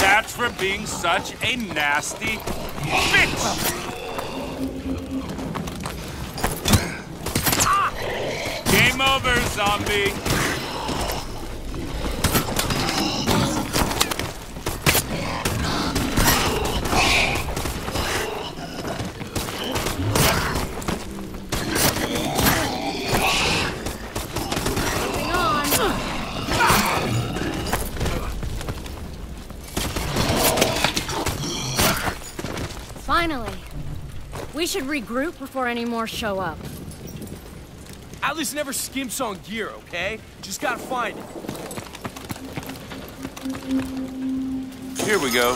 That's for being such a nasty bitch! Game over, zombie! We should regroup before any more show up. Atlas never skimps on gear, okay? Just gotta find it. Here we go.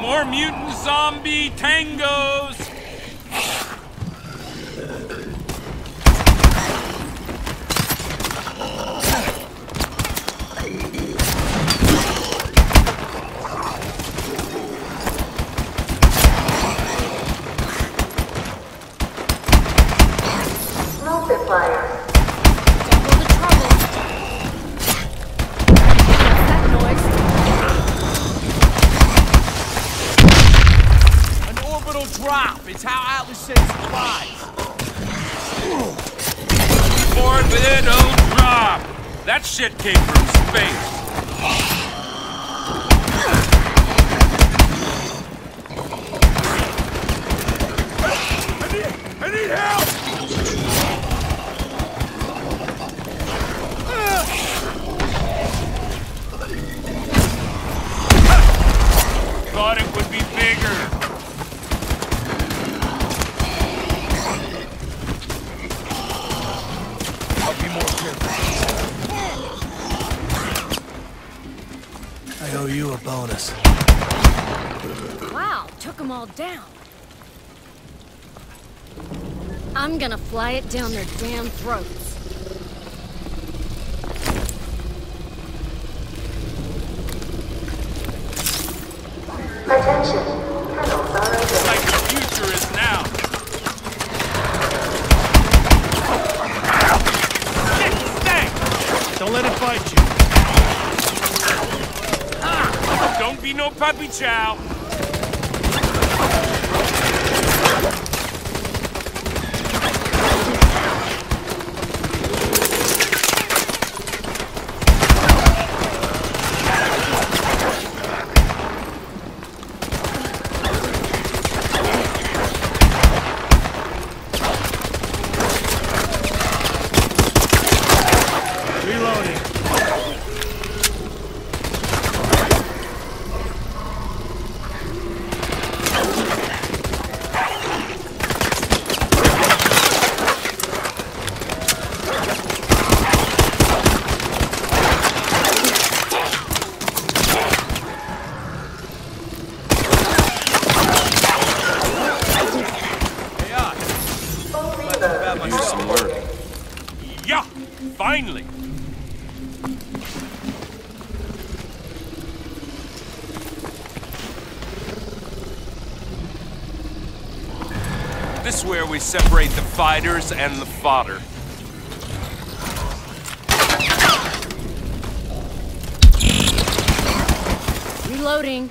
More mutant zombie tangos! Drop. It's how Atlas sends supplies. Orbital drop! That shit came from space. Owe you a bonus. Wow, took them all down. I'm gonna fly it down their damn throats. Attention. Tunnels are open. Like the future is now. Shit, stay! Don't let it bite you. Don't be no puppy chow. Separate the fighters and the fodder. Reloading.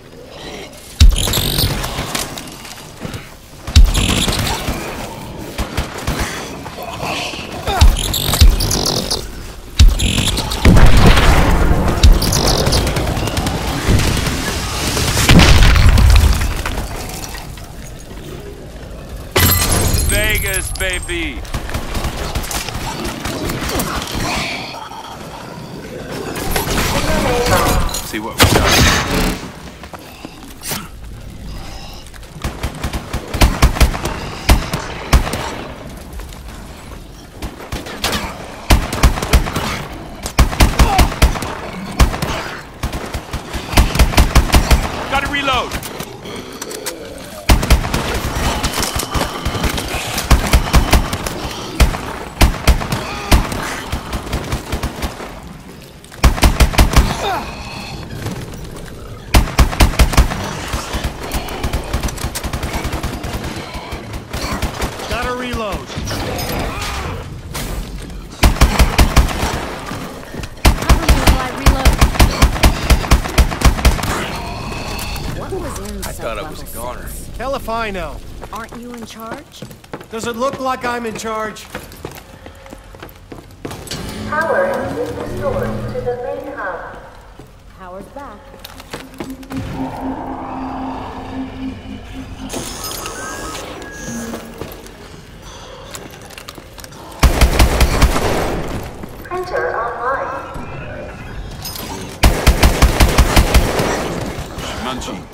See what we got. Gotta reload. Gotta reload. was a goner. Hell if I know. Aren't you in charge? Does it look like I'm in charge? Power has been restored to the main hub. Power's back. Printer online. Munchie.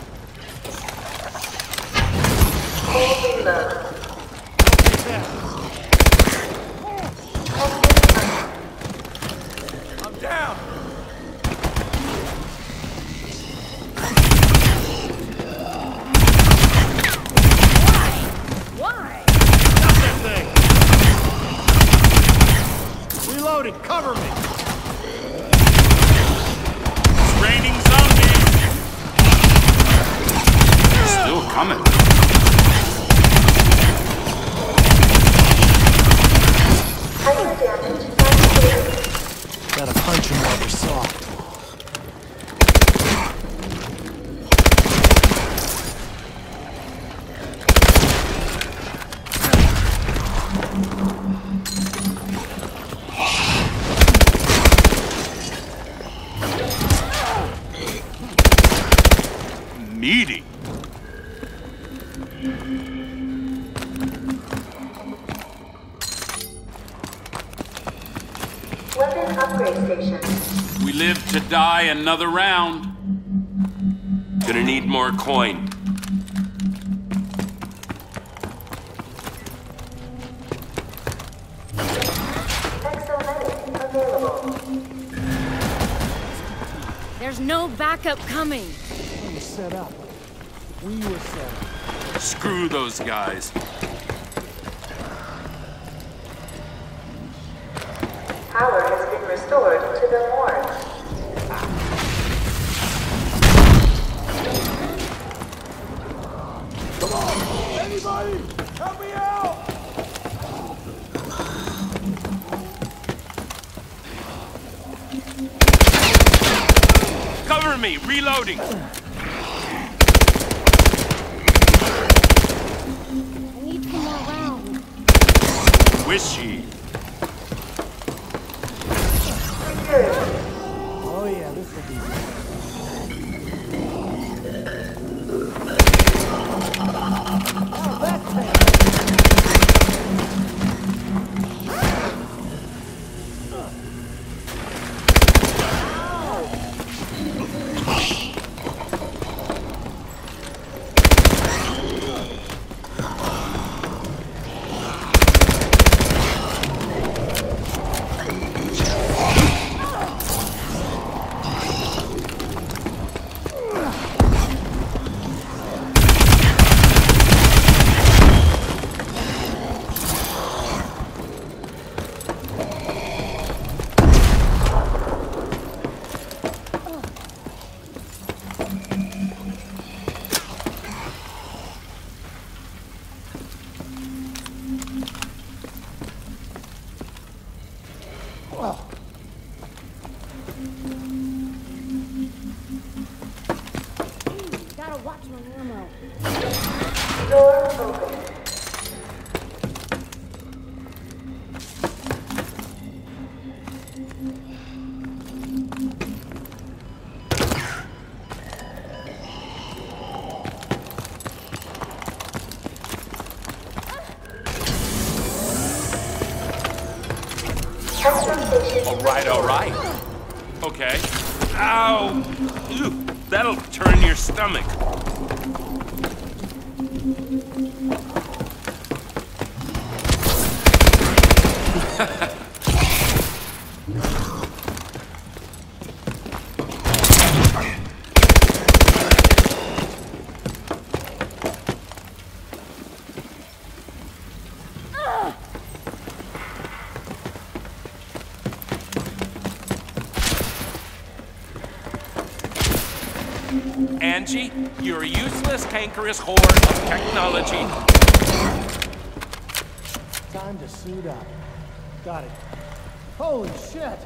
Meaty. Weapon upgrade station. We live to die another round. Gonna need more coin. There's no backup coming. We were set up. We were set up. Screw those guys. Power has been restored to the morgue. Anybody, help me out! Cover me, reloading. swishy. Right, all right. Okay. Ow! Ew, that'll turn your stomach. Angie, you're a useless, cankerous horde of technology. Time to suit up. Got it. Holy shit!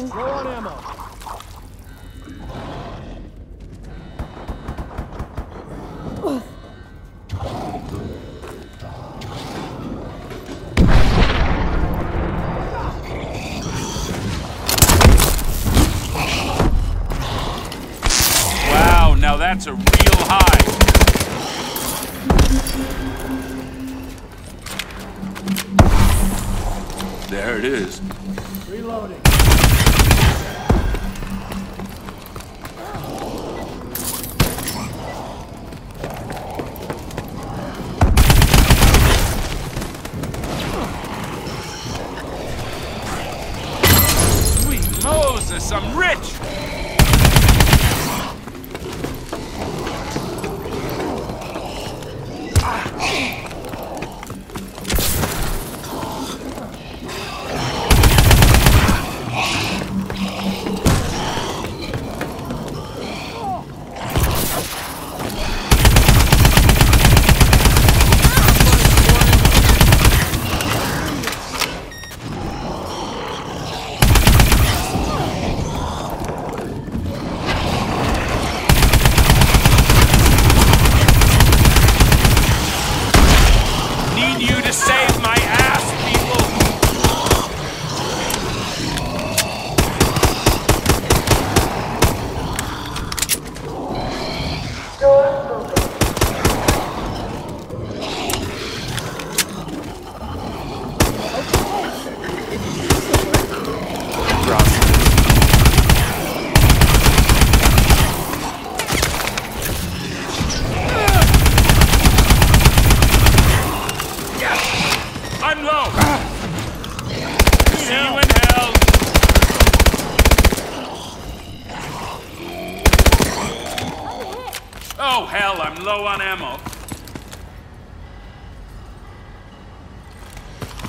Reloading. Low on ammo. Wow, now that's a real high. There it is. Reloading. I'm rich! Low on ammo.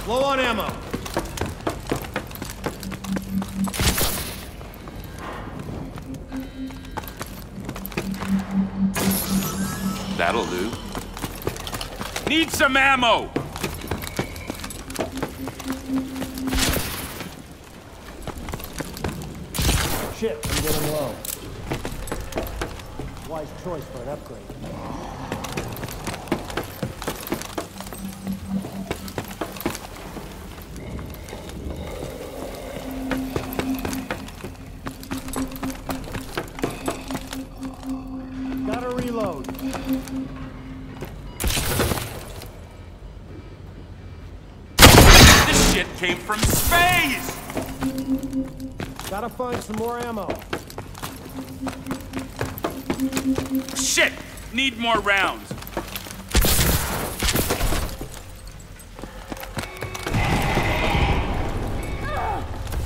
Low on ammo. That'll do. Need some ammo! Shit, I'm getting low. Wise choice for an upgrade. Gotta find some more ammo. Shit! Need more rounds.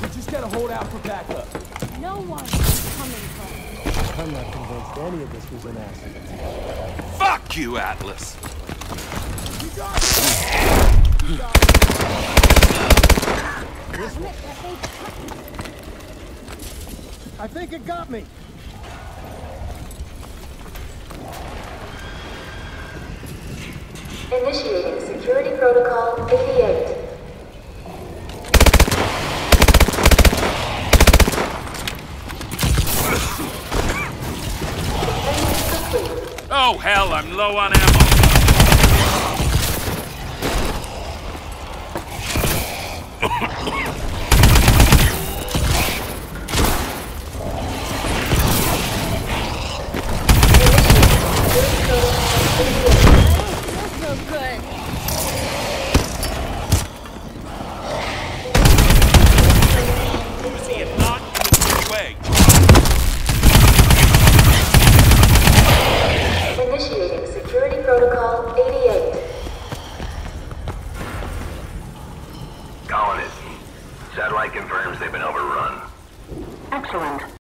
We just gotta hold out for backup. No one's coming from. I'm not convinced any of this was an accident. Fuck you, Atlas! I think it got me. Initiating Security Protocol 88. Oh, hell, I'm low on ammo. Feels